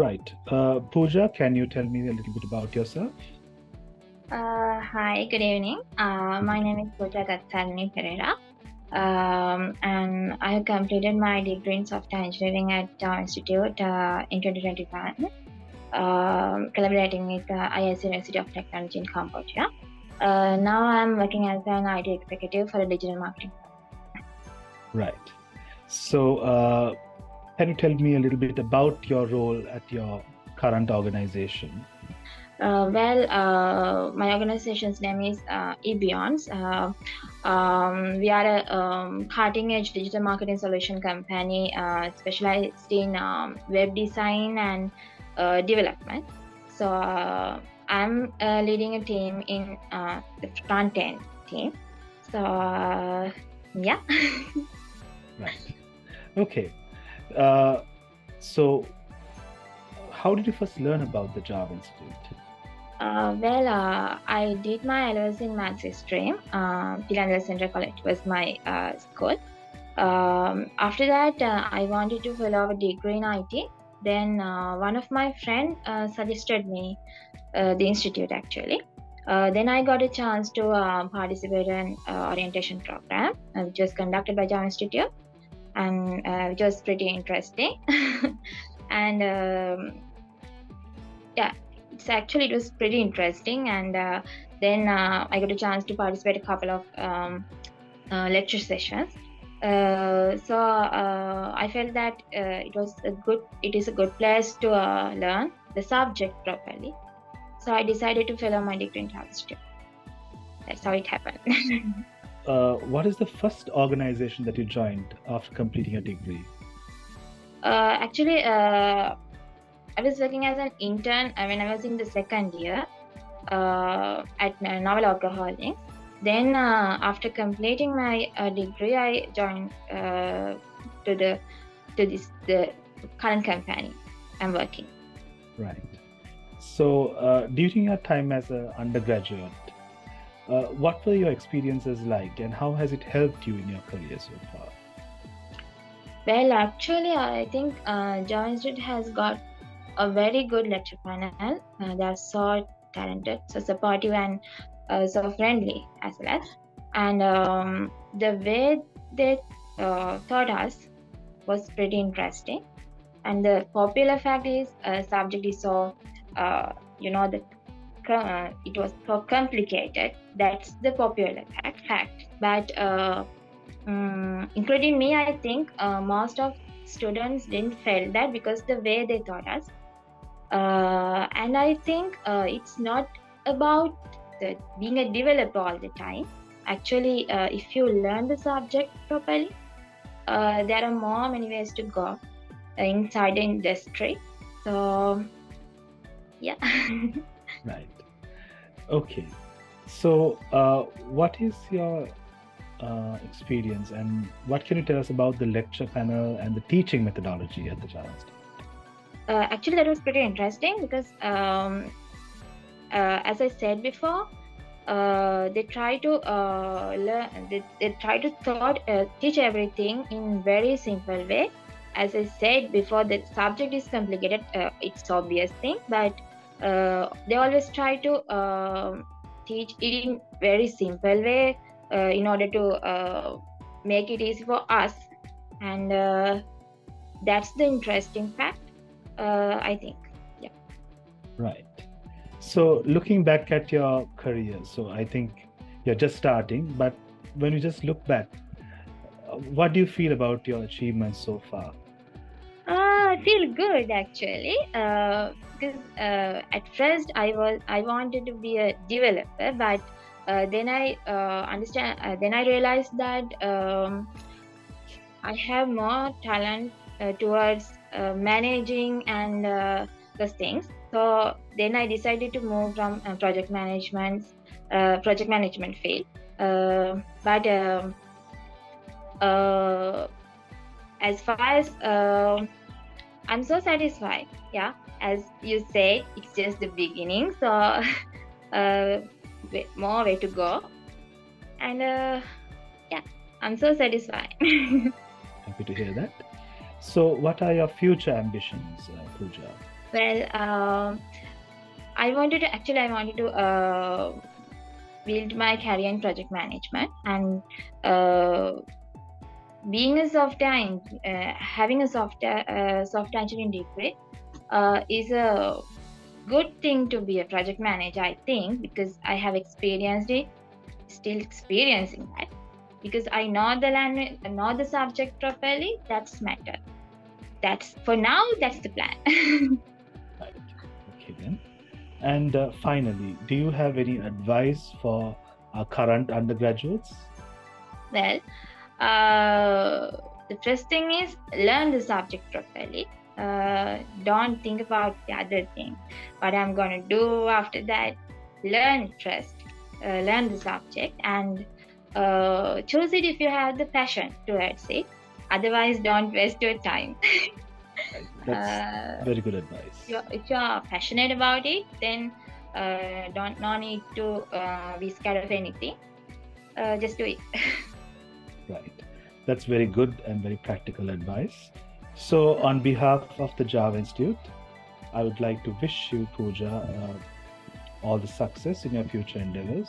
Right. Uh, Pooja, can you tell me a little bit about yourself? Uh, hi, good evening. Uh, my name is Pooja Gatsalini Perera. Um, and I completed my degree in software engineering at Java Institute uh, in 2021, um, collaborating with uh, IIC University of Technology in Cambodia. Uh, now I'm working as an IT executive for a digital marketing. Right. So, uh, can you tell me a little bit about your role at your current organization? Uh, well, uh, my organization's name is uh, eBeyonds. Uh, um, we are a um, cutting-edge digital marketing solution company uh, specialized in um, web design and uh, development. So uh, I'm uh, leading a team in uh, the front end team. So uh, yeah. Right. Okay. Uh, so, how did you first learn about the Java Institute? Uh, well, uh, I did my LLS in maths stream. Uh, Central College was my uh, school. Um, after that, uh, I wanted to follow a degree in IT. Then uh, one of my friend suggested me the institute actually. Then I got a chance to participate in orientation program, which was conducted by Java Institute, and uh, which was pretty interesting. and um, yeah, it's actually it was pretty interesting. And uh, then uh, i got a chance to participate a couple of um, uh, lecture sessions. Uh, so uh, i felt that it was a good it is a good place to learn the subject properly. So i decided to follow my degree in chemistry. That's how it happened Uh, what is the first organization that you joined after completing your degree? uh, actually uh, i was working as an intern uh, when i was in the second year uh, at uh, novel alcoholics then uh, after completing my uh, degree i joined uh, to the to this the current company i'm working Right. So, uh, during your time as an undergraduate, uh, what were your experiences like, and how has it helped you in your career so far? well actually i think uh, java institute has got a very good lecture panel. Uh, they are so talented so supportive and uh, so friendly as well. As and um, the way they uh, taught us was pretty interesting. And the popular fact is uh, subject is so uh, you know the uh, it was so complicated. That's the popular fact fact. But uh, mm, including me i think uh, most of students didn't feel that because the way they taught us. Uh, and i think uh, it's not about the, being a developer all the time. Actually uh, if you learn the subject properly there are more many ways to go inside the industry. So yeah. Right. Okay. So, uh, what is your uh, experience, and what can you tell us about the lecture panel and the teaching methodology at the Java Institute? uh, actually that was pretty interesting because um, uh, as i said before uh, they try to uh, learn they, they try to thought, teach everything in very simple way as i said before the subject is complicated it's obvious thing but they always try to um teach it in very simple way uh, in order to uh, make it easy for us and uh, that's the interesting fact uh, I think. yeah Right. So, looking back at your career, so I think you're just starting, but when you just look back, uh, what do you feel about your achievements so far? Uh, I feel good actually uh, because uh, at first I was I wanted to be a developer, but uh, then I uh, understand. Uh, then I realized that um, I have more talent uh, towards uh, managing and uh, those things. So then I decided to move from uh, project management, uh, project management field. Uh, but um, uh, as far as um I'm so satisfied. Yeah, as you say, it's just the beginning. So uh, more way to go, and uh, yeah, I'm so satisfied. Happy to hear that. So, what are your future ambitions, uh, Pooja? Well, um, I wanted to actually I wanted to uh, build my career in project management and uh, being a software uh, having a software uh, software engineering degree uh, is a good thing to be a project manager i think because i have experienced it still experiencing that because i know the language know the subject properly that's matter that's for now that's the plan Right. Okay then. And uh, finally, do you have any advice for our current undergraduates? well uh, the first thing is learn the subject properly. Uh, don't think about the other thing. What i'm going to do after that learn first. Uh, learn the subject and uh, choose it if you have the passion towards it. Otherwise don't waste your time. That's uh, very good advice. if you're, if you're passionate about it then uh, don't no need to uh, be scared of anything. Uh, just do it Right. That's very good and very practical advice. So, on behalf of the Java Institute, I would like to wish you, Pooja, uh, all the success in your future endeavors.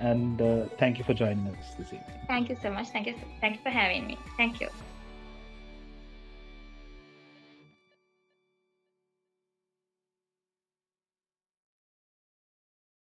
And uh, thank you for joining us this evening. Thank you so much. Thank you. Thank you for having me. Thank you.